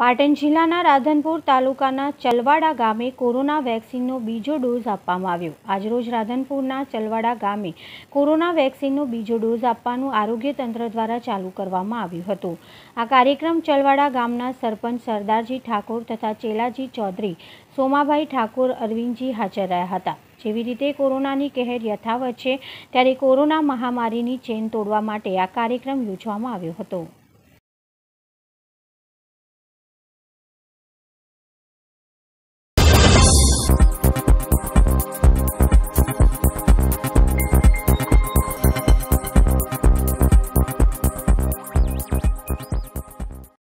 પાટણ જિલ્લાના રાધનપુર તાલુકાના ચલવાડા ગામે કોરોના વેક્સિનનો બીજો ડોઝ આપવામાં આવ્યો. આજરોજ રાધનપુરના ચલવાડા ગામે કોરોના વેક્સિનનો બીજો ડોઝ આપવાનું આરોગ્ય તંત્ર દ્વારા ચાલુ કરવામાં આવ્યું હતું. આ કાર્યક્રમ ચલવાડા ગામના સરપંચ સરદારજી ઠાકોર તથા ચેલાજી ચૌધરી સોમાભાઈ ઠાકોર અરવિંદજી હાજર રહ્યા હતા. જેવી રીતે કોરોનાની કહેર યથાવત છે, ત્યારે કોરોના મહામારીની ચેન તોડવા માટે આ કાર્યક્રમ યોજવામાં આવ્યો હતો.